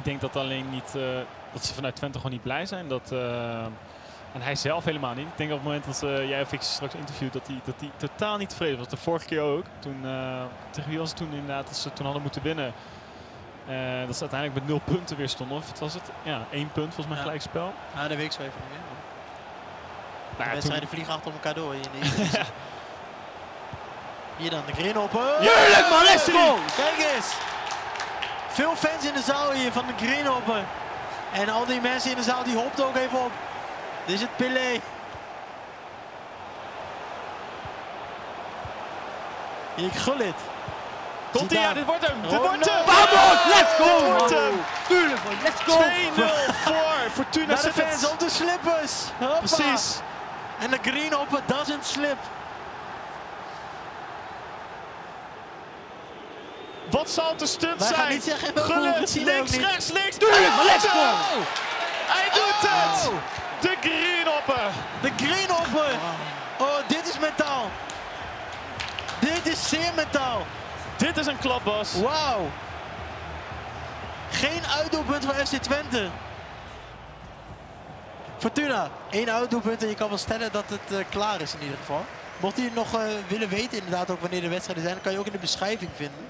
Ik denk dat alleen niet, eh, dat ze vanuit Twente gewoon niet blij zijn. Dat, eh, en hij zelf helemaal niet. Ik denk op het moment dat eh, jij of ik straks interviewt, dat hij, dat hij totaal niet tevreden was. De vorige keer ook. Toen, tegen wie was het toen inderdaad, dat ze toen hadden moeten winnen. Dat ze uiteindelijk met nul punten weer stonden. Of wat was het? Ja, één punt volgens mij Ja. gelijkspel. Ja, dat weet ik zo even niet. Nou, De ja, toen- wedstrijden vliegen achter elkaar door hier de. Hier dan de Green open. Tuurlijk, man, let's is-ie! go! Kijk eens! Veel fans in de zaal hier van de Green open. En al die mensen in de zaal die hopten ook even op. Dit is het Pelé. Ik gul het. Komt hij? Ja, dit wordt hem! Dit Oh, wordt no. hem! Vamos! Let's go! Dit wordt man. hem! Tuurlijk man, let's 2-0 voor Fortuna Naar de fans op de slippers. Hoppa. Precies. En de Green open doesn't slip. Wat zal het een stunt gaan zijn? niet zeggen we links, rechts, links. Go! het! Hij doet het! Oh. De Greenhopper. De Green open. Oh, dit is mentaal. Dit is zeer mentaal. Dit is een klapbas. Wauw. Geen uitdoelpunt van FC Twente. Fortuna, één uitdoelpunt en je kan wel stellen dat het eh, klaar is in ieder geval. Mocht u nog eh, willen weten inderdaad ook wanneer de wedstrijden zijn, dan kan je ook in de beschrijving vinden.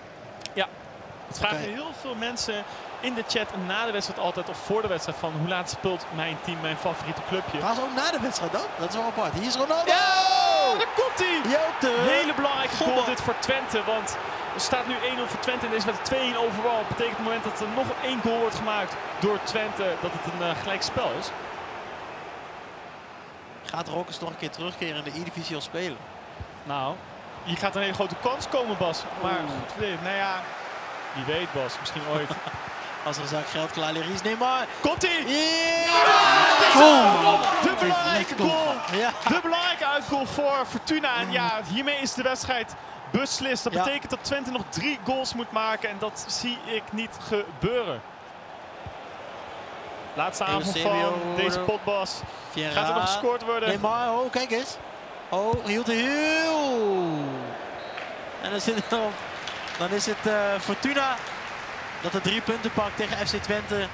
Het vragen heel veel mensen in de chat na de wedstrijd altijd of voor de wedstrijd van hoe laat speelt mijn team, mijn favoriete clubje. Gaan ze ook na de wedstrijd dan? Dat is wel apart. Hier is Ronaldo. Ja, daar komt hij! Hele belangrijke goal dit voor Twente, want er staat nu 1-0 voor Twente en deze wedstrijd 2-1 overal. Dat betekent op het moment dat er nog één goal wordt gemaakt door Twente, dat het een uh, gelijk spel is. Gaat Rokkers nog een keer terugkeren in de E-divisie al spelen? Nou, hier gaat een hele grote kans komen, Bas. Maar Oeh. goed, nou ja, wie weet, Bas. Misschien ooit. Als er een zak geld klaar ligt, is Neymar. Komt-ie! Yeah! De belangrijke goal! De belangrijke uitgoal voor Fortuna. En ja, hiermee is de wedstrijd beslist. Dat betekent dat Twente nog drie goals moet maken. En dat zie ik niet gebeuren. Laatste aanval van deze potbas. Gaat er nog gescoord worden? Neymar, oh kijk eens. Oh, hield heel. En dan, zit het dan, dan is het eh, Fortuna dat er drie punten pakt tegen FC Twente.